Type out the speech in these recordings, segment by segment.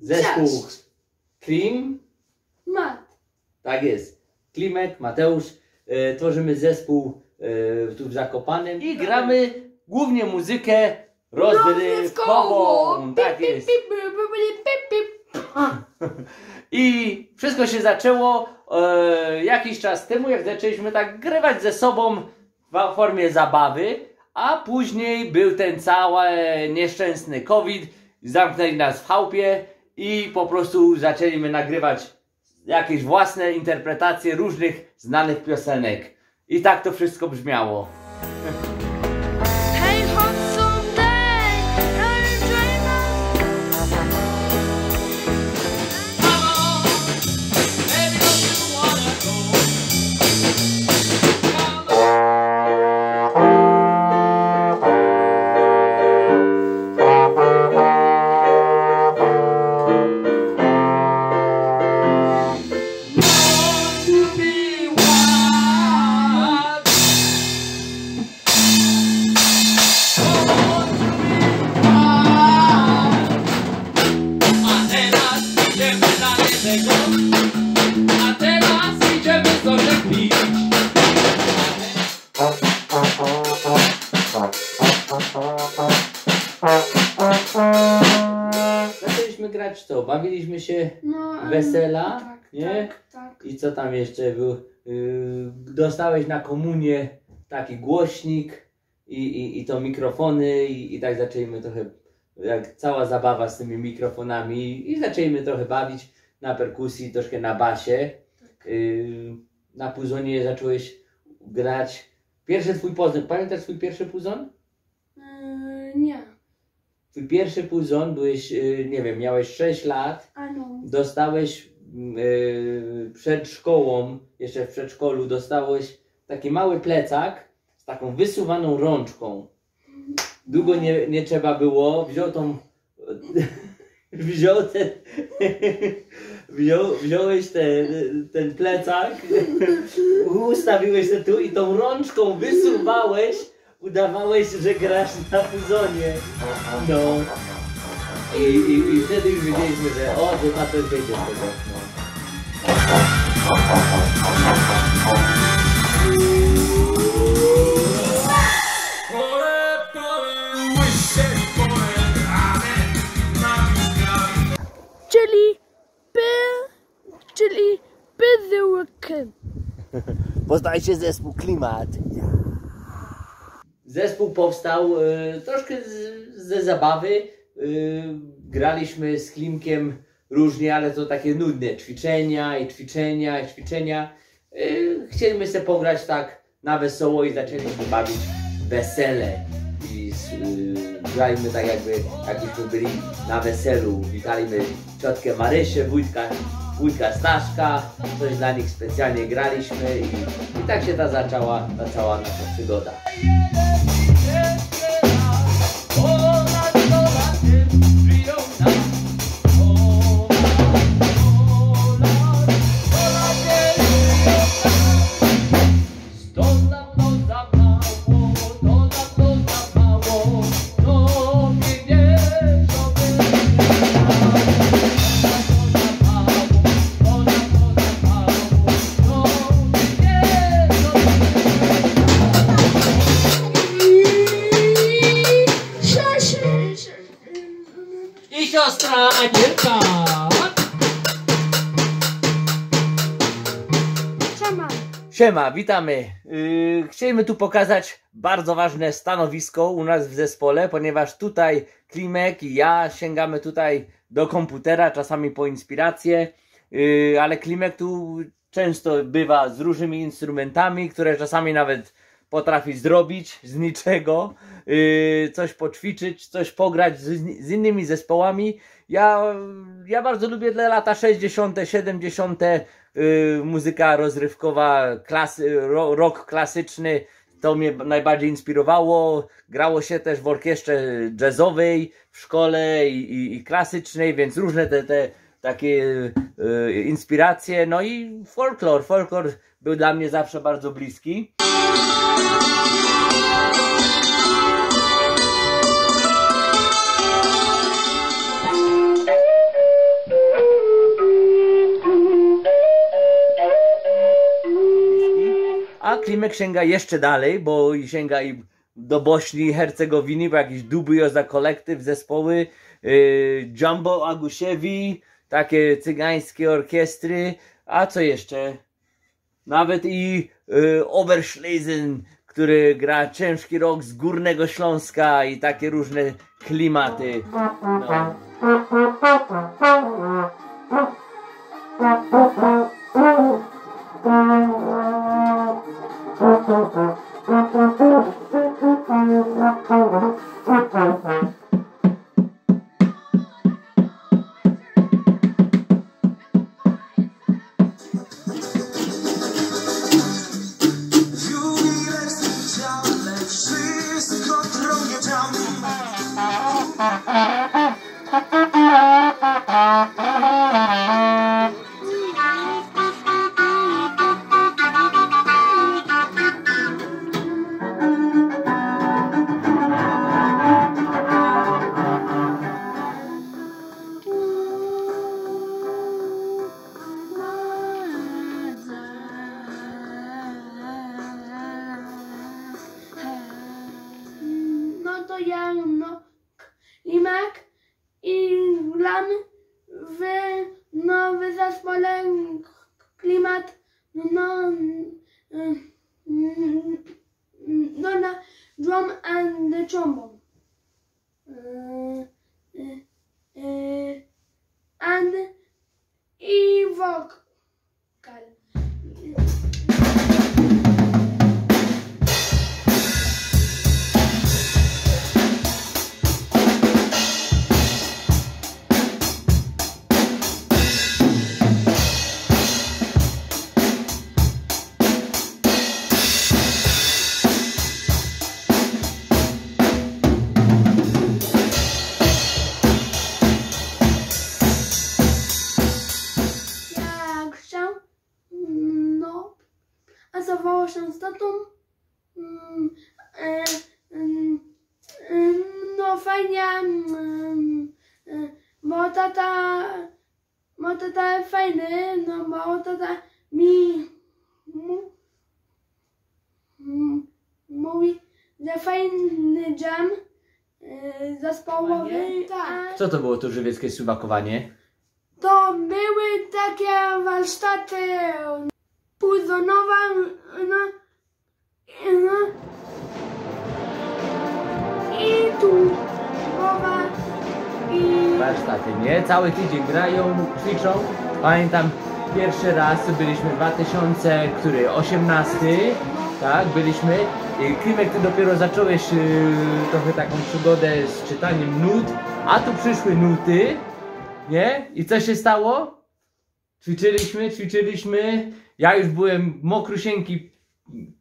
Zespół. Klim, Mat. tak jest. Klimek, Mateusz. Yy, tworzymy zespół yy, tu w Zakopanem i gramy głównie muzykę rozrywkową. Tak jest. I wszystko się zaczęło e, jakiś czas temu, jak zaczęliśmy tak grywać ze sobą w formie zabawy, a później był ten cały nieszczęsny COVID, zamknęli nas w chałupie i po prostu zaczęliśmy nagrywać jakieś własne interpretacje różnych znanych piosenek. I tak to wszystko brzmiało. Tak, tak. I co tam jeszcze był? Yy, dostałeś na komunię taki głośnik i, i, i to mikrofony i, i tak zaczęliśmy trochę, jak cała zabawa z tymi mikrofonami i zaczęliśmy trochę bawić na perkusji, troszkę na basie. Yy, na puzonie zacząłeś grać. Pierwszy twój puzon, pamiętasz swój pierwszy puzon? Yy, nie. Twój pierwszy puzon, byłeś, yy, nie wiem, miałeś 6 lat. A no. dostałeś przed szkołą, jeszcze w przedszkolu, dostałeś taki mały plecak z taką wysuwaną rączką. Długo nie, nie trzeba było, wziął tą, wziął ten, wziął, wziąłeś ten, ten plecak, ustawiłeś się tu i tą rączką wysuwałeś, udawałeś, że grasz na puzonie. No. I, i, I wtedy już wiedzieliśmy, że o, na to wyjdzie z tego. Czyli by, czyli byzyłki. Poznajcie zespół Klimat. Zespół powstał e, troszkę z, ze zabawy. E, graliśmy z Klimkiem różnie, ale to takie nudne ćwiczenia i ćwiczenia i ćwiczenia. E, chcieliśmy sobie pograć tak na wesoło i zaczęliśmy bawić wesele. I e, graliśmy tak jakby, jakbyśmy byli na weselu. Witaliśmy ciotkę Marysię, wujka, wujka Staszka, coś dla nich specjalnie graliśmy i, i tak się ta zaczęła ta cała nasza przygoda. Siema, witamy. Yy, chcieliśmy tu pokazać bardzo ważne stanowisko u nas w zespole, ponieważ tutaj Klimek i ja sięgamy tutaj do komputera, czasami po inspirację, yy, ale Klimek tu często bywa z różnymi instrumentami, które czasami nawet potrafi zrobić z niczego, yy, coś poćwiczyć, coś pograć z, innymi zespołami. Ja, ja bardzo lubię te lata 60., 70., yy, muzyka rozrywkowa, klasy, ro, rock klasyczny. To mnie najbardziej inspirowało. Grało się też w orkiestrze jazzowej, w szkole i, i, i klasycznej, więc różne te, te takie y, inspiracje. No i folklor. Folklor był dla mnie zawsze bardzo bliski. Klimek sięga jeszcze dalej, bo sięga i do Bośni i Hercegowiny, bo jakiś Dubioza kolektyw, zespoły, yy, Jumbo Agusiewi, takie cygańskie orkiestry, a co jeszcze? Nawet i yy, Oberschlesen, który gra ciężki rock z Górnego Śląska i takie różne klimaty. No. Thank you. Limek i gram w nowy zespole klimat, no, mm, no na drum and trombone. Uh, uh, uh, and i vocal. Jam e, zespołowy, tak. Co to było to żywieckie suwakowanie? To były takie warsztaty puzonowe, no, no, i tu mowa i warsztaty, nie? Cały tydzień grają, ćwiczą. Pamiętam pierwszy raz byliśmy 2000, który 18, tak, byliśmy. I Klimek, ty dopiero zacząłeś yy, trochę taką przygodę z czytaniem nut, a tu przyszły nuty, nie? I co się stało? Ćwiczyliśmy, ćwiczyliśmy. Ja już byłem mokrusieńki,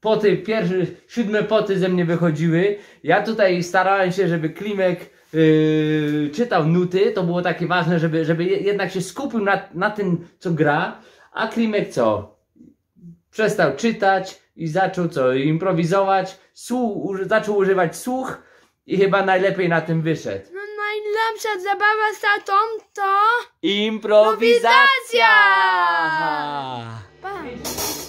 poty, pierwsze, siódme poty ze mnie wychodziły. Ja tutaj starałem się, żeby Klimek yy, czytał nuty, to było takie ważne, żeby, żeby je- jednak się skupił na, na tym, co gra. A Klimek co? Przestał czytać i zaczął co? Improwizować, słuch, uży, zaczął używać słuch i chyba najlepiej na tym wyszedł. no, najlepsza zabawa z tatą to Improwizacja! pa.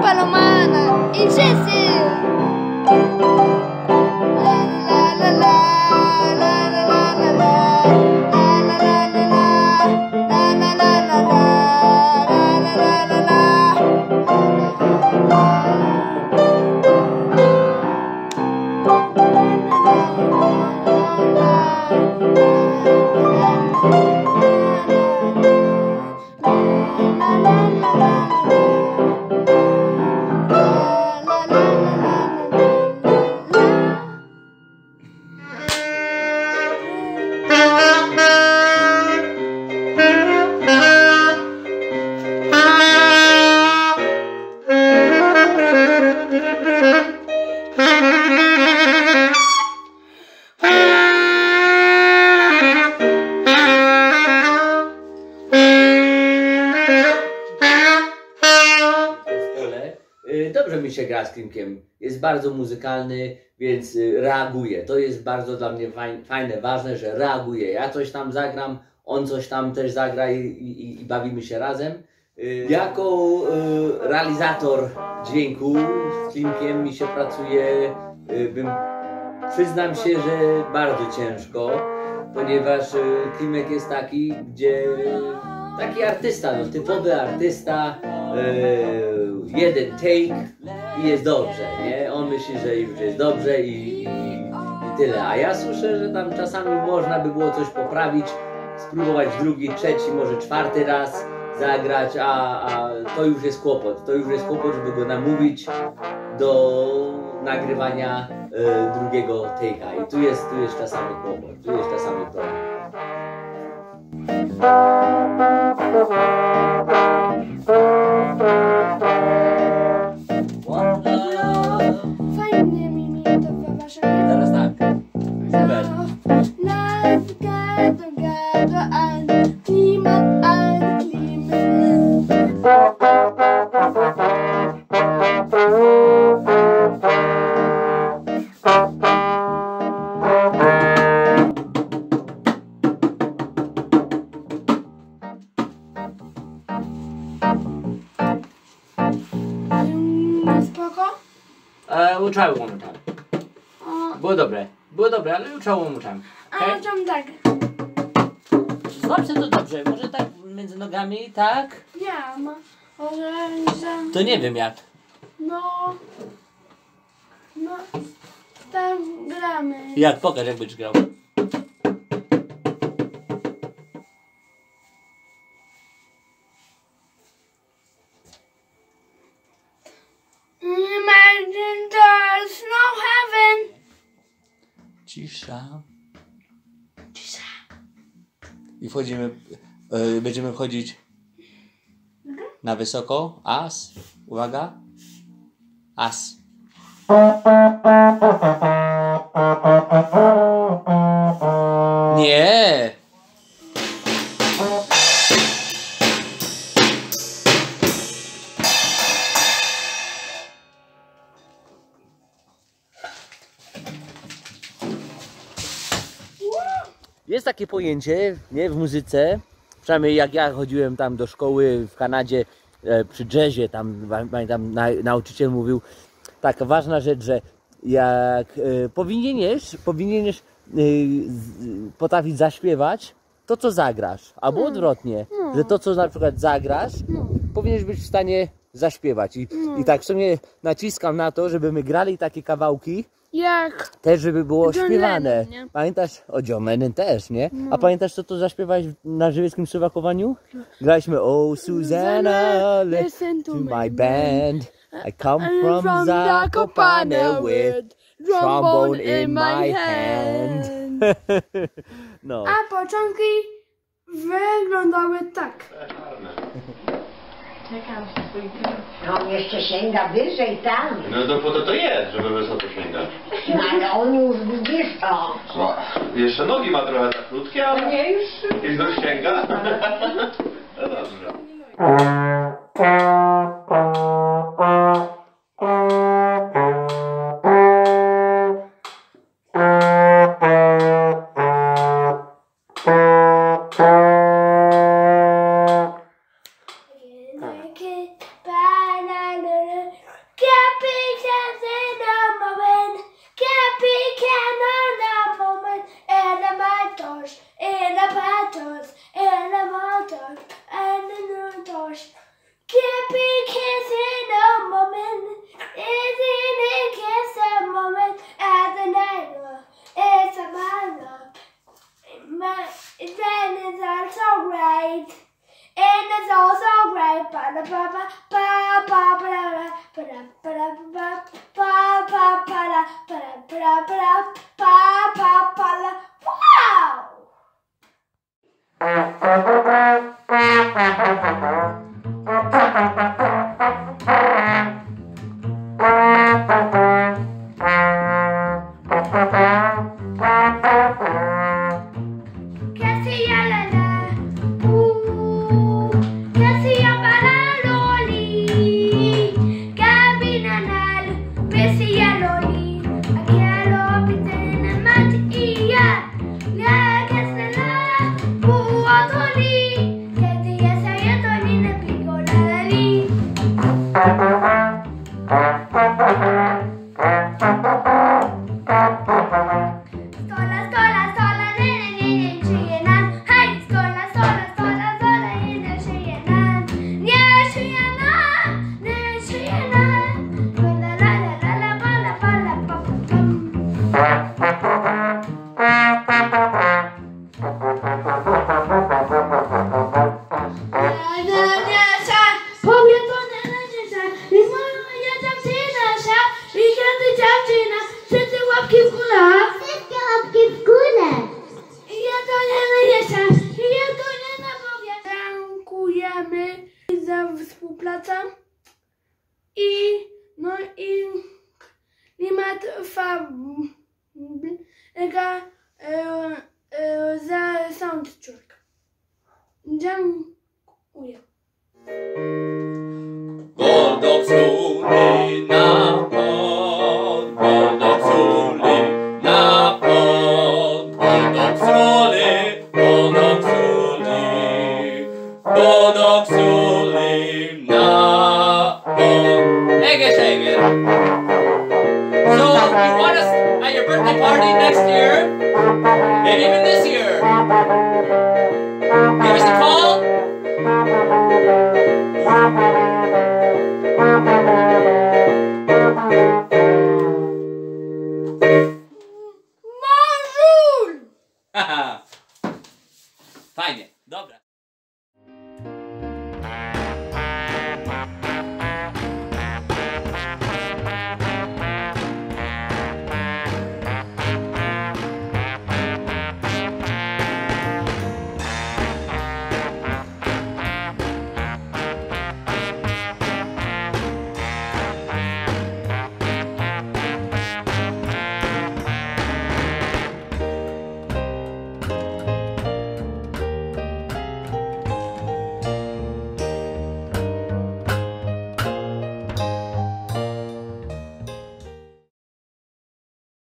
culpa humana em Jesus. Klimkiem. Jest bardzo muzykalny, więc y, reaguje. To jest bardzo dla mnie fajne, ważne, że reaguje. Ja coś tam zagram, on coś tam też zagra i, i, i bawimy się razem. Y, Jako y, realizator dźwięku z Klimkiem mi się pracuje, y, bym, przyznam się, że bardzo ciężko, ponieważ y, Klimek jest taki, gdzie taki artysta, no, typowy artysta, e, jeden take i jest dobrze, nie? On myśli, że już jest dobrze i, i, i tyle. A ja słyszę, że tam czasami można by było coś poprawić, spróbować drugi, trzeci, może czwarty raz zagrać, a, a to już jest kłopot. To już jest kłopot, żeby go namówić do nagrywania e, drugiego take'a. I tu jest, tu jest czasami kłopot, tu jest czasami problem. to. Teraz tak. Spoko. Uh, we'll try it one more time. O, Było dobre. Było dobre, ale we'll try one more time. a Okay? tam tak. Złap się to dobrze. Może tak między nogami, tak? Nie, ma oręża. To nie wiem jak. No. No. Tak gramy. Jak? Pokaż jak będziesz grał. Cisza. Cisza. I wchodzimy, e, będziemy wchodzić na wysoko. As. Uwaga. As. Nie. Takie pojęcie, nie, w muzyce, przynajmniej jak ja chodziłem tam do szkoły w Kanadzie e, przy jazzie, tam pa- pamiętam na, nauczyciel mówił, taka ważna rzecz, że jak e, powinieneś, powinieneś e, z, potrafić zaśpiewać to, co zagrasz, albo odwrotnie, że to, co na przykład zagrasz, powinieneś być w stanie zaśpiewać. I, I tak w sumie naciskam na to, żeby my grali takie kawałki, Jak? też, żeby było John śpiewane. Lennon, nie? Pamiętasz? O John Lennon też, nie? A pamiętasz, co to zaśpiewałeś na żywieckim słowakowaniu? Graliśmy Oh Susanna, listen to my band. I come I'm from Zakopane with trombone in my hand. No. A początki wyglądały tak. No, on jeszcze sięga wyżej tam. No to po to to jest, żeby wysoko sięgać. No, ale on już widzisz, o. No, jeszcze nogi ma trochę za krótkie, ale Nie, już. już sięga. No dobrze. para pa pa pa para para para para pa pa para wow!